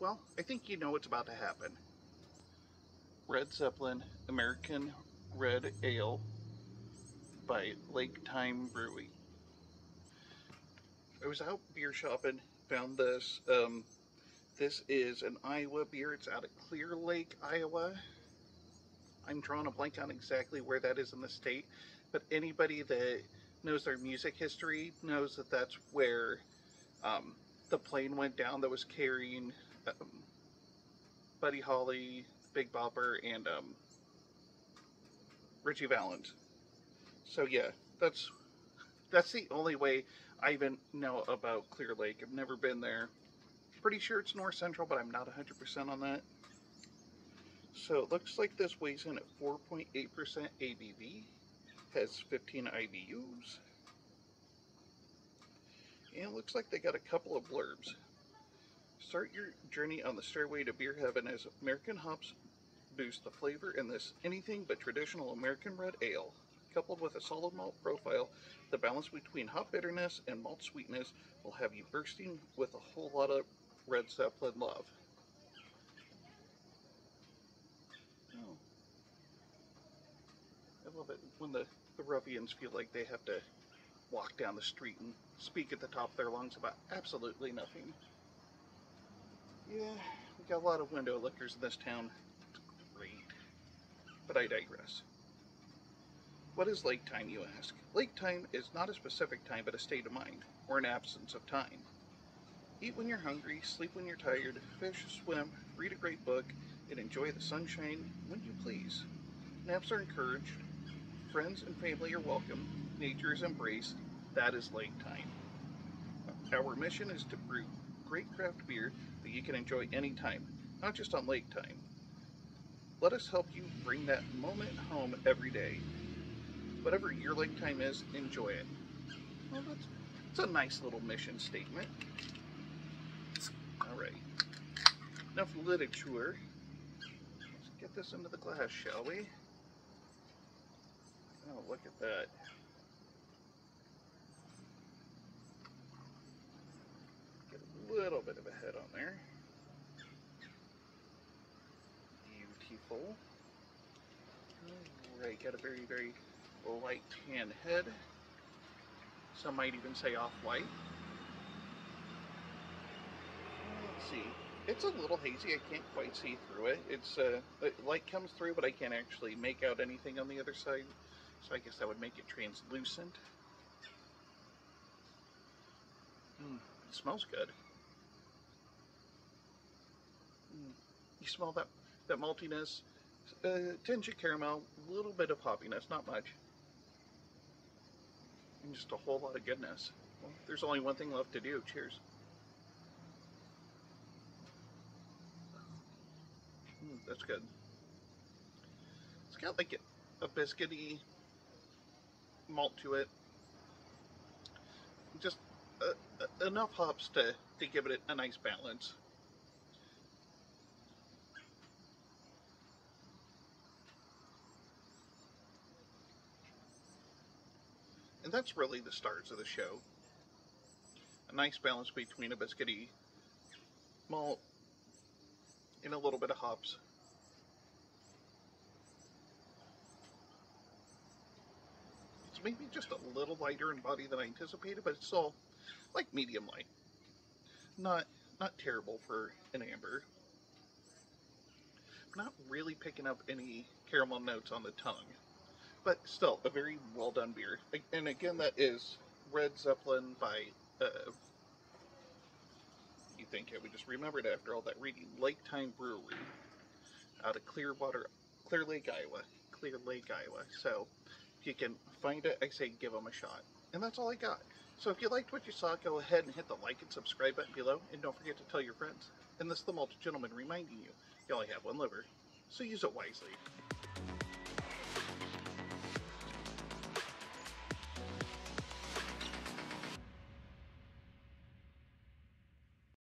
well, I think you know what's about to happen. Red Zeppelin American Red Ale by Lake Time Brewing. I was out beer shopping, found this. Um, this is an Iowa beer. It's out of Clear Lake, Iowa. I'm drawing a blank on exactly where that is in the state, but anybody that knows their music history knows that that's where um, the plane went down that was carrying um, Buddy Holly, Big Bopper, and um, Ritchie Valens. So yeah, that's that's the only way I even know about Clear Lake. I've never been there. Pretty sure it's north central, but I'm not 100% on that. So it looks like this weighs in at 4.8% ABV, has 15 IBUs, and it looks like they got a couple of blurbs. Start your journey on the stairway to beer heaven as American hops boost the flavor in this anything but traditional American red ale. Coupled with a solid malt profile, the balance between hop bitterness and malt sweetness will have you bursting with a whole lot of Red Zeppelin love. Oh. I love it when the, the ruffians feel like they have to walk down the street and speak at the top of their lungs about absolutely nothing. Yeah, we got a lot of window lickers in this town. It's great. But I digress. What is lake time, you ask? Lake time is not a specific time, but a state of mind, or an absence of time. Eat when you're hungry, sleep when you're tired, fish, swim, read a great book, and enjoy the sunshine when you please. Naps are encouraged, friends and family are welcome, nature is embraced, that is lake time. Our mission is to brew great craft beer that you can enjoy anytime, not just on lake time. Let us help you bring that moment home every day. Whatever your lake time is, enjoy it. Well, that's, that's a nice little mission statement. All right. Enough literature. Let's get this into the glass, shall we? Look at that. Get a little bit of a head on there. Beautiful. Alright, got a very, very light tan head. Some might even say off-white. Let's see. It's a little hazy. I can't quite see through it. It's uh, light comes through, but I can't actually make out anything on the other side. So I guess that would make it translucent. Mm, it smells good. Mm, you smell that that maltiness, uh, tinge of caramel, a little bit of hoppiness, not much. And just a whole lot of goodness. Well, there's only one thing left to do. Cheers. Mm, that's good. It's got like a, a biscuity malt to it. Just uh, uh, enough hops to, to give it a nice balance. And that's really the stars of the show. A nice balance between a biscuity malt and a little bit of hops. Maybe just a little lighter in body than I anticipated, but it's still like medium light. Not not terrible for an amber. Not really picking up any caramel notes on the tongue but still a very well done beer. And again, that is Red Zeppelin by. Uh, you think I would just remembered after all that reading? Lake Time Brewery out of Clearwater, Clear Lake, Iowa. Clear Lake, Iowa. So you can find it, I say give them a shot. And that's all I got. So if you liked what you saw, go ahead and hit the like and subscribe button below. And don't forget to tell your friends. And this is the Malted Gentleman reminding you, you only have one liver, so use it wisely.